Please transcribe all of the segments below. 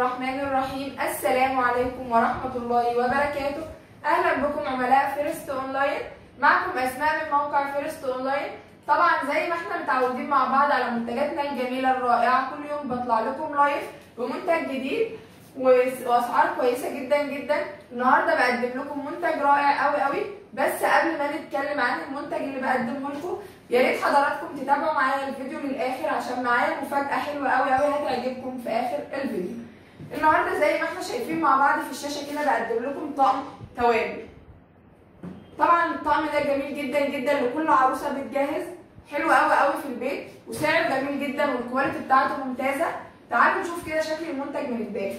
الرحمن الرحيم. السلام عليكم ورحمة الله وبركاته. أهلا بكم عملاء فيرست أونلاين. معكم أسماء من موقع فيرست أونلاين. طبعا زي ما إحنا متعودين مع بعض على منتجاتنا الجميلة الرائعة كل يوم بطلع لكم live بمنتج جديد وأسعار كويسة جدا جدا. النهارده بقدم لكم منتج رائع قوي قوي بس قبل ما نتكلم عن المنتج اللي بقدمه لكم يا ريت حضراتكم تتابعوا معايا الفيديو للآخر عشان معايا مفاجأة حلوة قوي قوي هتعجبكم في آخر الفيديو. النهارده زي ما إحنا شايفين مع بعض في الشاشه كده بقدم لكم طقم توابل. طبعا الطقم ده جميل جدا جدا لكل عروسة بتجهز. حلو قوي قوي في البيت. وسعره جميل جدا والكواليتي بتاعته ممتازة. تعالوا نشوف كده شكل المنتج من الداخل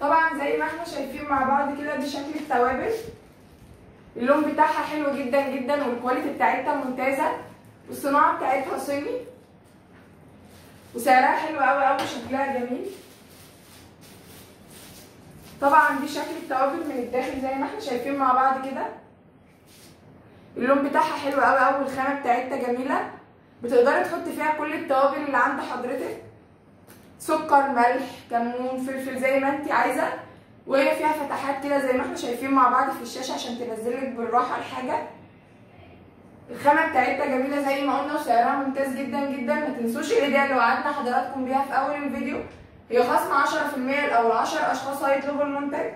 طبعا زي ما إحنا شايفين مع بعض كده دي شكل التوابل. اللون بتاعها حلو جدا جدا والكواليتي بتاعتها ممتازة. والصناعة بتاعتها صيني. وسعرها حلو قوي قوي وشكلها جميل. طبعا دي شكل التوابل من الداخل زي ما إحنا شايفين مع بعض كده. اللون بتاعها حلو قوي قوي والخامة بتاعتها جميلة. بتقدري تحطي فيها كل التوابل اللي عند حضرتك. سكر ملح كمون فلفل زي ما انت عايزة. وهي فيها فتحات كده زي ما إحنا شايفين مع بعض في الشاشة عشان تنزلك بالراحة الحاجة. الخامة بتاعتها جميلة زي ما قلنا وسعرها ممتاز جدا جدا. ما تنسوش الهديه اللي وعدنا حضراتكم بيها في أول الفيديو. هي خصم 10% لاول 10 أشخاص هيطلبوا المنتج.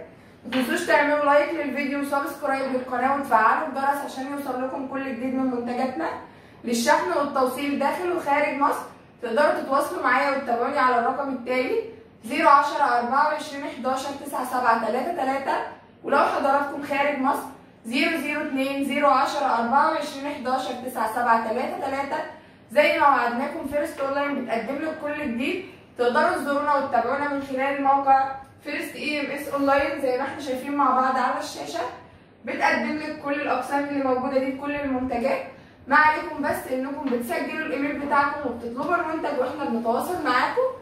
ما تنسوش تعملوا like للفيديو و subscribe للقناة وتفعلوا الجرس عشان يوصل لكم كل جديد من منتجاتنا. للشحن والتوصيل داخل وخارج مصر تقدروا تتواصلوا معايا وتتابعوني على الرقم التالي 010 24 11 9733 ولو حضراتكم خارج مصر 002 010 24 11 9733 زي ما وعدناكم فيرست اونلاين بتقدم لكم كل جديد. تقدروا تزورونا وتتابعونا من خلال الموقع فيرست اي ام اس اونلاين زي ما إحنا شايفين مع بعض على الشاشة. بتقدم لك كل الأقسام اللي موجودة دي بكل المنتجات. ما عليكم بس إنكم بتسجلوا الإيميل بتاعكم وبتطلبوا المنتج وإحنا بنتواصل معاكم.